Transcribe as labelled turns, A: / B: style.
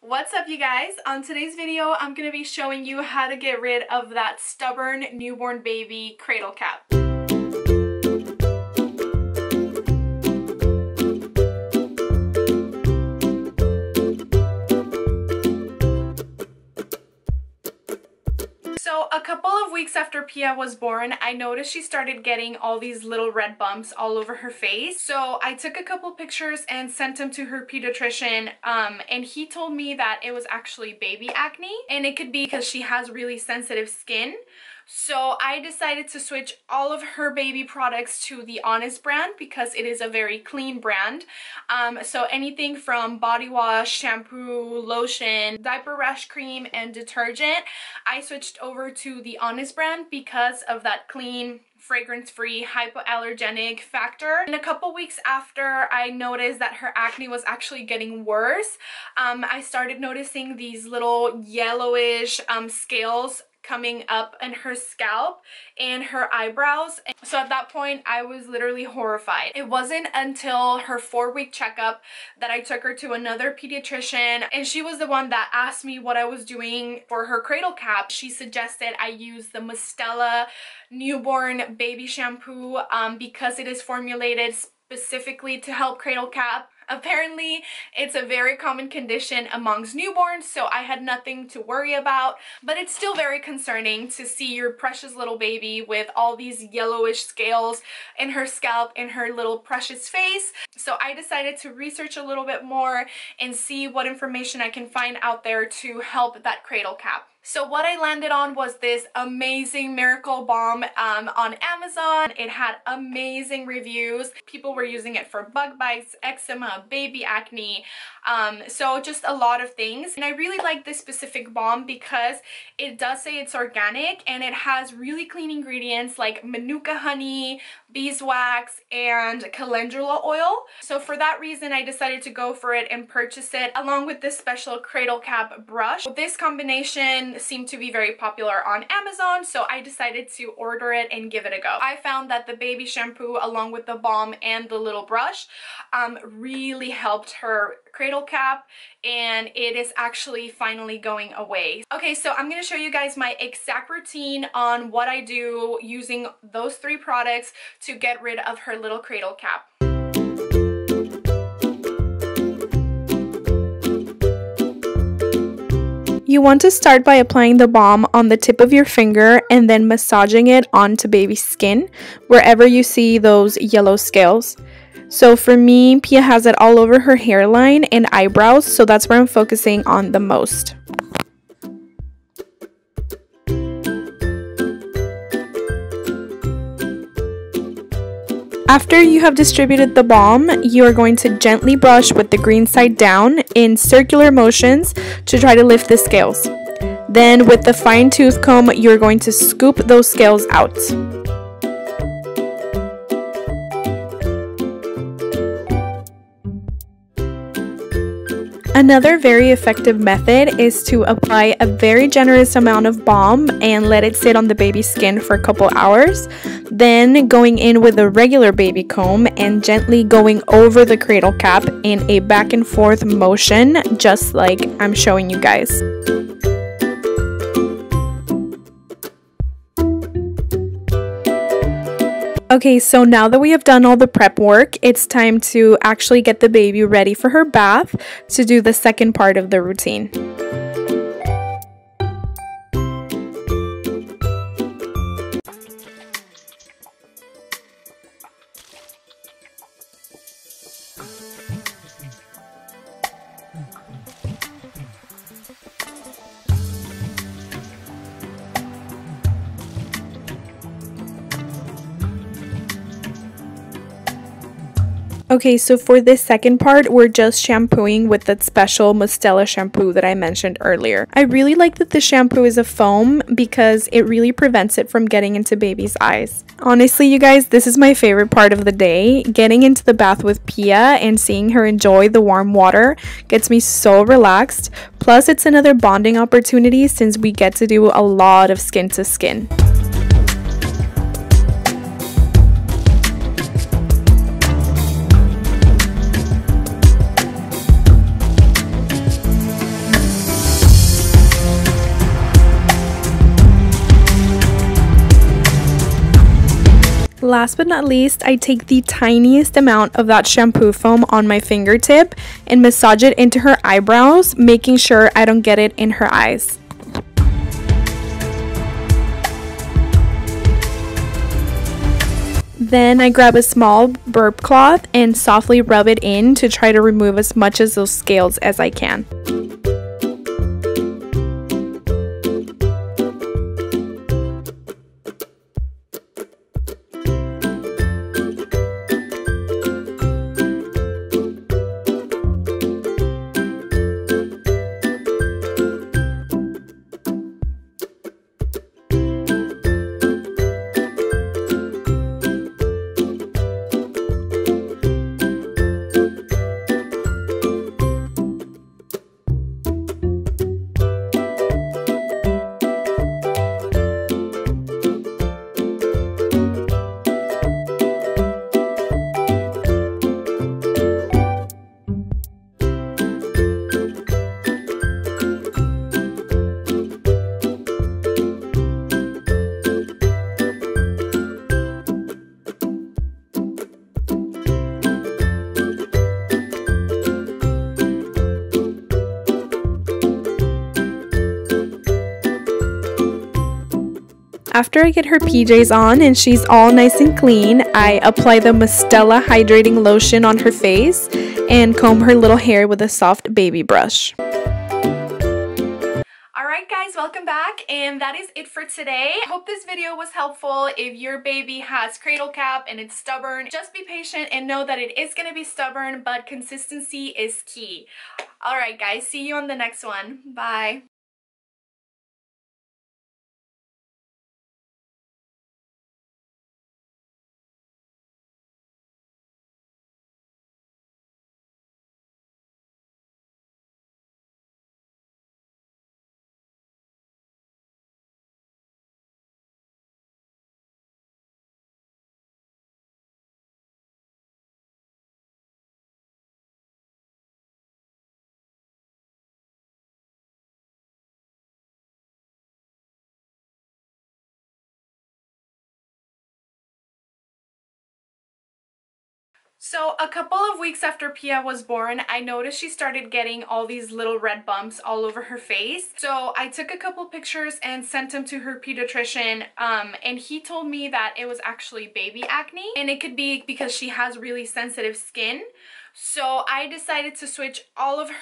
A: What's up you guys? On today's video, I'm going to be showing you how to get rid of that stubborn newborn baby cradle cap. A couple of weeks after Pia was born, I noticed she started getting all these little red bumps all over her face. So I took a couple pictures and sent them to her pediatrician um, and he told me that it was actually baby acne and it could be because she has really sensitive skin. So I decided to switch all of her baby products to the Honest brand because it is a very clean brand. Um, so anything from body wash, shampoo, lotion, diaper rash cream, and detergent, I switched over to the Honest brand because of that clean fragrance-free hypoallergenic factor. And a couple weeks after I noticed that her acne was actually getting worse, um, I started noticing these little yellowish um, scales coming up in her scalp and her eyebrows. So at that point, I was literally horrified. It wasn't until her four week checkup that I took her to another pediatrician and she was the one that asked me what I was doing for her cradle cap. She suggested I use the Mustela newborn baby shampoo um, because it is formulated specifically to help cradle cap Apparently, it's a very common condition amongst newborns, so I had nothing to worry about, but it's still very concerning to see your precious little baby with all these yellowish scales in her scalp, in her little precious face. So I decided to research a little bit more and see what information I can find out there to help that cradle cap. So what I landed on was this amazing Miracle Balm um, on Amazon. It had amazing reviews. People were using it for bug bites, eczema, baby acne, um, so just a lot of things. And I really like this specific balm because it does say it's organic and it has really clean ingredients like manuka honey, beeswax, and calendula oil. So for that reason, I decided to go for it and purchase it along with this special cradle cap brush. This combination seemed to be very popular on Amazon, so I decided to order it and give it a go. I found that the baby shampoo along with the balm and the little brush um, really helped her cradle cap and it is actually finally going away. Okay, so I'm going to show you guys my exact routine on what I do using those three products to get rid of her little cradle cap. You want to start by applying the balm on the tip of your finger and then massaging it onto baby's skin wherever you see those yellow scales. So for me, Pia has it all over her hairline and eyebrows, so that's where I'm focusing on the most. After you have distributed the balm, you are going to gently brush with the green side down in circular motions to try to lift the scales. Then with the fine tooth comb, you're going to scoop those scales out. Another very effective method is to apply a very generous amount of balm and let it sit on the baby's skin for a couple hours. Then going in with a regular baby comb and gently going over the cradle cap in a back and forth motion, just like I'm showing you guys. Okay, so now that we have done all the prep work, it's time to actually get the baby ready for her bath to do the second part of the routine. Okay, so for this second part, we're just shampooing with that special Mustela shampoo that I mentioned earlier. I really like that the shampoo is a foam because it really prevents it from getting into baby's eyes. Honestly, you guys, this is my favorite part of the day. Getting into the bath with Pia and seeing her enjoy the warm water gets me so relaxed. Plus, it's another bonding opportunity since we get to do a lot of skin to skin.
B: Last but not least, I take the tiniest amount of that shampoo foam on my fingertip and massage it into her eyebrows, making sure I don't get it in her eyes. Then I grab a small burp cloth and softly rub it in to try to remove as much of those scales as I can. After I get her PJs on and she's all nice and clean, I apply the Mustela Hydrating Lotion on her face and comb her little hair with a soft baby brush.
A: Alright guys, welcome back and that is it for today. I hope this video was helpful. If your baby has cradle cap and it's stubborn, just be patient and know that it is going to be stubborn, but consistency is key. Alright guys, see you on the next one. Bye. So a couple of weeks after Pia was born, I noticed she started getting all these little red bumps all over her face. So I took a couple pictures and sent them to her pediatrician um, and he told me that it was actually baby acne and it could be because she has really sensitive skin. So I decided to switch all of her